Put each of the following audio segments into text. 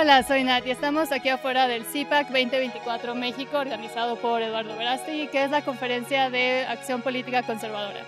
Hola, soy Nat y estamos aquí afuera del CIPAC 2024 México, organizado por Eduardo Verástegui, que es la conferencia de acción política conservadora.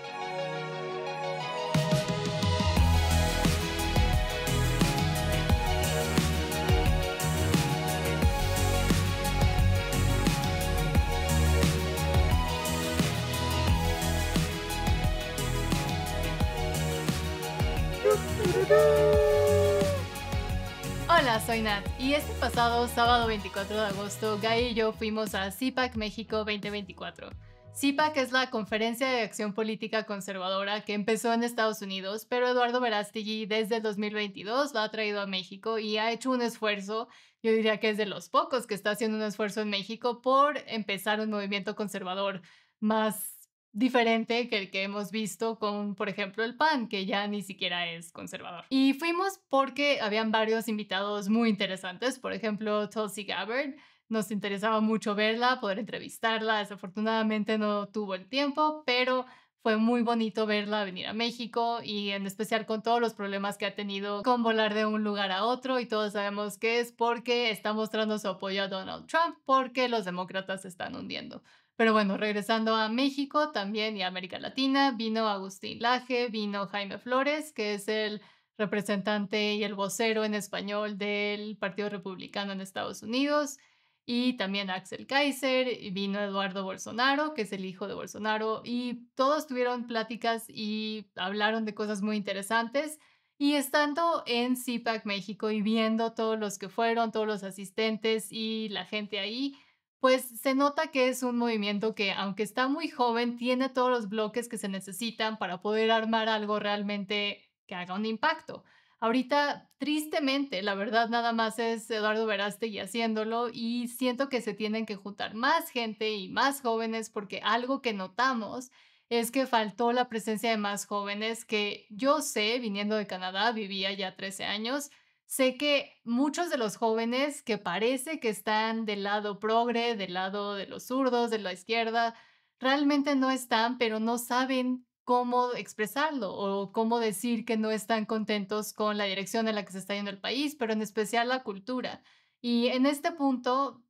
Soy Nat y este pasado sábado 24 de agosto, Guy y yo fuimos a CIPAC México 2024. CIPAC es la Conferencia de Acción Política Conservadora que empezó en Estados Unidos, pero Eduardo Verástegui desde el 2022 la ha traído a México y ha hecho un esfuerzo, yo diría que es de los pocos que está haciendo un esfuerzo en México por empezar un movimiento conservador más diferente que el que hemos visto con, por ejemplo, el PAN, que ya ni siquiera es conservador. Y fuimos porque habían varios invitados muy interesantes, por ejemplo, Tulsi Gabbard. Nos interesaba mucho verla, poder entrevistarla. Desafortunadamente no tuvo el tiempo, pero fue muy bonito verla venir a México y en especial con todos los problemas que ha tenido con volar de un lugar a otro y todos sabemos que es porque está mostrando su apoyo a Donald Trump porque los demócratas se están hundiendo. Pero bueno, regresando a México también y a América Latina, vino Agustín Laje, vino Jaime Flores, que es el representante y el vocero en español del Partido Republicano en Estados Unidos, y también Axel Kaiser, y vino Eduardo Bolsonaro, que es el hijo de Bolsonaro, y todos tuvieron pláticas y hablaron de cosas muy interesantes. Y estando en CIPAC México y viendo todos los que fueron, todos los asistentes y la gente ahí, pues se nota que es un movimiento que, aunque está muy joven, tiene todos los bloques que se necesitan para poder armar algo realmente que haga un impacto. Ahorita, tristemente, la verdad nada más es Eduardo Verástegui haciéndolo y siento que se tienen que juntar más gente y más jóvenes porque algo que notamos es que faltó la presencia de más jóvenes que yo sé, viniendo de Canadá, vivía ya 13 años, sé que muchos de los jóvenes que parece que están del lado progre, del lado de los zurdos, de la izquierda, realmente no están, pero no saben cómo expresarlo o cómo decir que no están contentos con la dirección en la que se está yendo el país, pero en especial la cultura. Y en este punto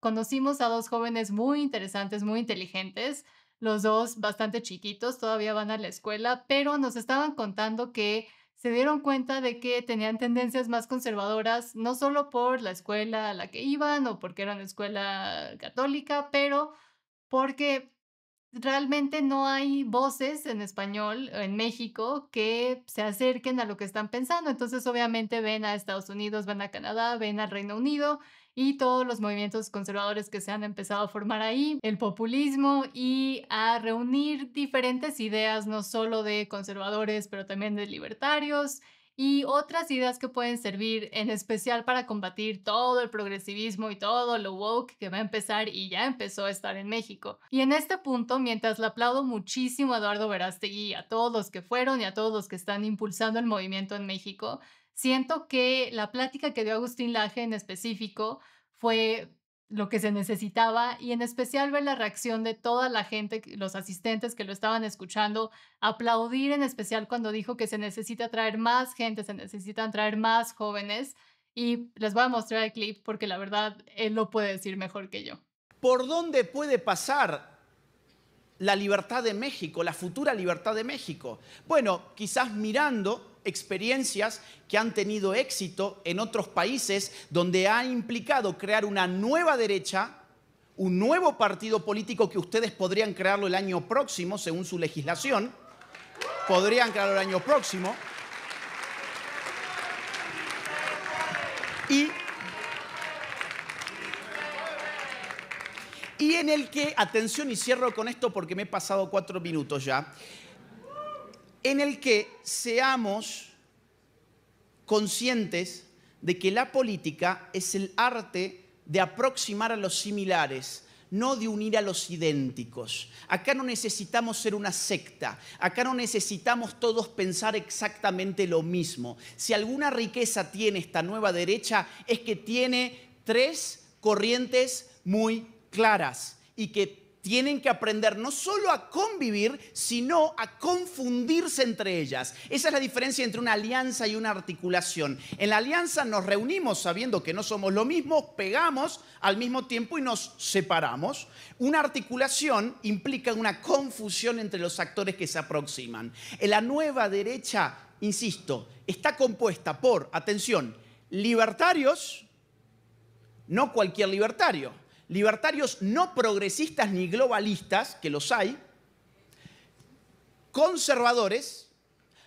conocimos a dos jóvenes muy interesantes, muy inteligentes, los dos bastante chiquitos, todavía van a la escuela, pero nos estaban contando que se dieron cuenta de que tenían tendencias más conservadoras, no solo por la escuela a la que iban o porque era una escuela católica, pero porque realmente no hay voces en español en México que se acerquen a lo que están pensando. Entonces, obviamente ven a Estados Unidos, ven a Canadá, ven al Reino Unido y todos los movimientos conservadores que se han empezado a formar ahí, el populismo y a reunir diferentes ideas, no solo de conservadores, pero también de libertarios y otras ideas que pueden servir en especial para combatir todo el progresivismo y todo lo woke que va a empezar y ya empezó a estar en México. Y en este punto, mientras le aplaudo muchísimo a Eduardo Verástegui, a todos los que fueron y a todos los que están impulsando el movimiento en México, siento que la plática que dio Agustín Laje en específico fue lo que se necesitaba y en especial ver la reacción de toda la gente, los asistentes que lo estaban escuchando, aplaudir en especial cuando dijo que se necesita traer más gente, se necesitan traer más jóvenes y les voy a mostrar el clip porque la verdad él lo puede decir mejor que yo. ¿Por dónde puede pasar la libertad de México, la futura libertad de México? Bueno, quizás mirando experiencias que han tenido éxito en otros países donde ha implicado crear una nueva derecha, un nuevo partido político que ustedes podrían crearlo el año próximo, según su legislación, podrían crearlo el año próximo. Y, y en el que, atención y cierro con esto porque me he pasado cuatro minutos ya, en el que seamos conscientes de que la política es el arte de aproximar a los similares, no de unir a los idénticos. Acá no necesitamos ser una secta, acá no necesitamos todos pensar exactamente lo mismo. Si alguna riqueza tiene esta nueva derecha es que tiene tres corrientes muy claras y que tienen que aprender no solo a convivir, sino a confundirse entre ellas. Esa es la diferencia entre una alianza y una articulación. En la alianza nos reunimos sabiendo que no somos lo mismo, pegamos al mismo tiempo y nos separamos. Una articulación implica una confusión entre los actores que se aproximan. La nueva derecha, insisto, está compuesta por, atención, libertarios, no cualquier libertario libertarios no progresistas ni globalistas, que los hay, conservadores,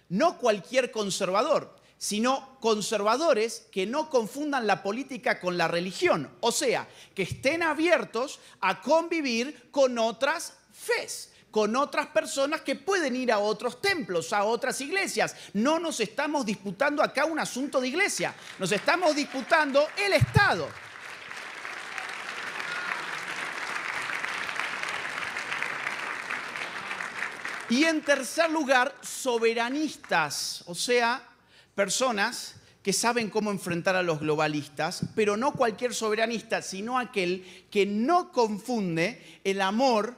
no cualquier conservador, sino conservadores que no confundan la política con la religión, o sea, que estén abiertos a convivir con otras fes con otras personas que pueden ir a otros templos, a otras iglesias. No nos estamos disputando acá un asunto de iglesia, nos estamos disputando el Estado. Y en tercer lugar, soberanistas, o sea, personas que saben cómo enfrentar a los globalistas, pero no cualquier soberanista, sino aquel que no confunde el amor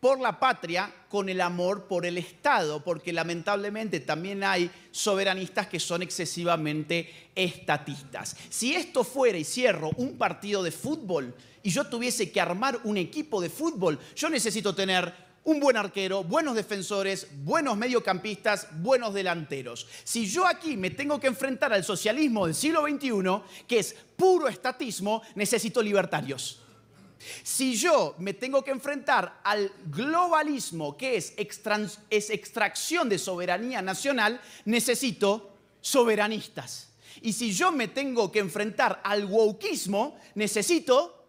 por la patria con el amor por el Estado, porque lamentablemente también hay soberanistas que son excesivamente estatistas. Si esto fuera, y cierro, un partido de fútbol, y yo tuviese que armar un equipo de fútbol, yo necesito tener un buen arquero, buenos defensores, buenos mediocampistas, buenos delanteros. Si yo aquí me tengo que enfrentar al socialismo del siglo XXI, que es puro estatismo, necesito libertarios. Si yo me tengo que enfrentar al globalismo, que es, extracción de soberanía nacional, necesito soberanistas. Y si yo me tengo que enfrentar al wokismo, necesito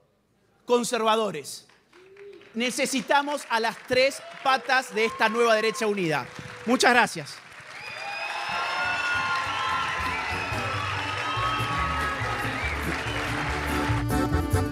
conservadores necesitamos a las tres patas de esta nueva derecha unida. Muchas gracias.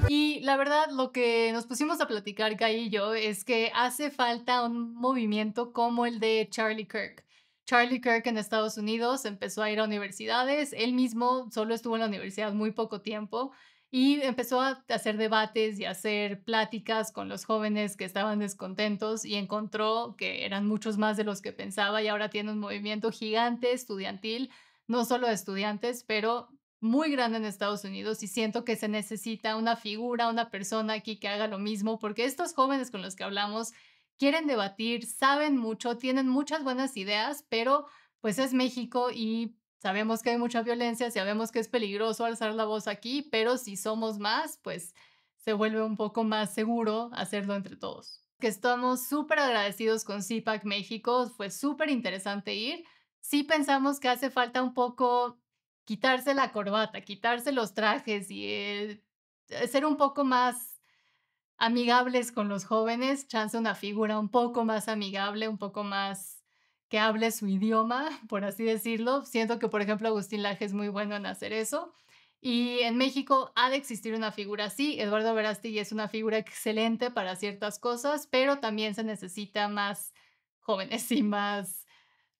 Y la verdad, lo que nos pusimos a platicar, Guy y yo, es que hace falta un movimiento como el de Charlie Kirk. Charlie Kirk en Estados Unidos empezó a ir a universidades, él mismo solo estuvo en la universidad muy poco tiempo y empezó a hacer debates y a hacer pláticas con los jóvenes que estaban descontentos y encontró que eran muchos más de los que pensaba y ahora tiene un movimiento gigante estudiantil, no solo de estudiantes, pero muy grande en Estados Unidos y siento que se necesita una figura, una persona aquí que haga lo mismo, porque estos jóvenes con los que hablamos quieren debatir, saben mucho, tienen muchas buenas ideas, pero pues es México y Sabemos que hay mucha violencia, sabemos que es peligroso alzar la voz aquí, pero si somos más, pues se vuelve un poco más seguro hacerlo entre todos. Que estamos súper agradecidos con CIPAC México, fue súper interesante ir. Sí pensamos que hace falta un poco quitarse la corbata, quitarse los trajes y eh, ser un poco más amigables con los jóvenes, chance una figura un poco más amigable, un poco más que hable su idioma, por así decirlo. Siento que, por ejemplo, Agustín Laje es muy bueno en hacer eso. Y en México ha de existir una figura así. Eduardo Verástegui es una figura excelente para ciertas cosas, pero también se necesita más jóvenes y más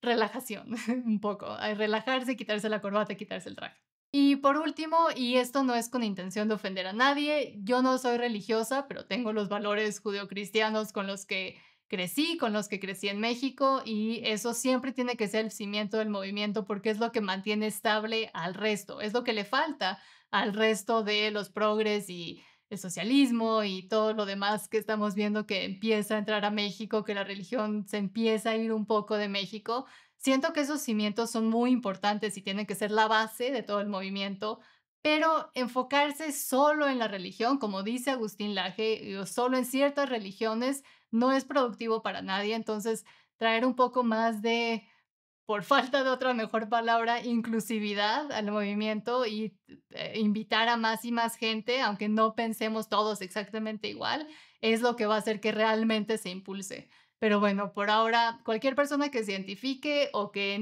relajación, un poco. Relajarse, quitarse la corbata, quitarse el traje. Y por último, y esto no es con intención de ofender a nadie, yo no soy religiosa, pero tengo los valores judeocristianos con los que crecí, con los que crecí en México y eso siempre tiene que ser el cimiento del movimiento porque es lo que mantiene estable al resto, es lo que le falta al resto de los progres y el socialismo y todo lo demás que estamos viendo que empieza a entrar a México, que la religión se empieza a ir un poco de México. Siento que esos cimientos son muy importantes y tienen que ser la base de todo el movimiento, pero enfocarse solo en la religión, como dice Agustín Laje, o solo en ciertas religiones, no es productivo para nadie. Entonces, traer un poco más de, por falta de otra mejor palabra, inclusividad al movimiento y eh, invitar a más y más gente, aunque no pensemos todos exactamente igual, es lo que va a hacer que realmente se impulse. Pero bueno, por ahora, cualquier persona que se identifique o que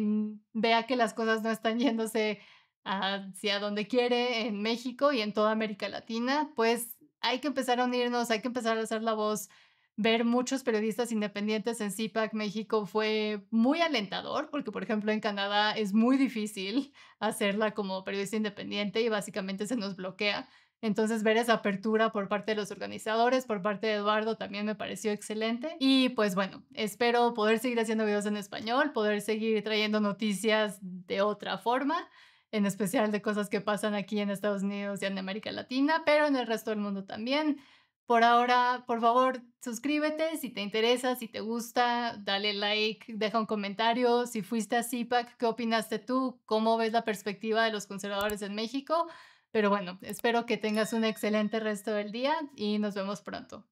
vea que las cosas no están yéndose hacia donde quiere en México y en toda América Latina, pues hay que empezar a unirnos, hay que empezar a hacer la voz ver muchos periodistas independientes en CIPAC México fue muy alentador, porque por ejemplo en Canadá es muy difícil hacerla como periodista independiente y básicamente se nos bloquea. Entonces, ver esa apertura por parte de los organizadores, por parte de Eduardo, también me pareció excelente. Y pues bueno, espero poder seguir haciendo videos en español, poder seguir trayendo noticias de otra forma, en especial de cosas que pasan aquí en Estados Unidos y en América Latina, pero en el resto del mundo también. Por ahora, por favor, suscríbete si te interesa, si te gusta, dale like, deja un comentario. Si fuiste a CIPAC, ¿qué opinaste tú? ¿Cómo ves la perspectiva de los conservadores en México? Pero bueno, espero que tengas un excelente resto del día y nos vemos pronto.